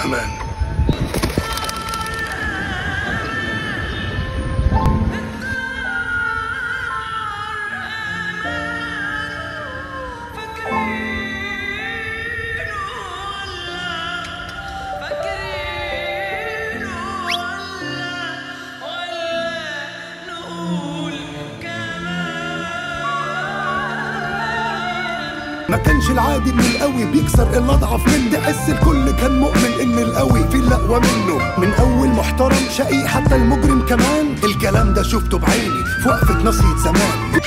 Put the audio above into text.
Amen. ما كانش العادي إن القوي بيكسر الأضعف. من ده حس الكل كان مؤمن إن القوي في الاقوى منه. من أول محترم شقي حتى المجرم كمان. الكلام ده شفته بعيني في وقفة نصية زمان.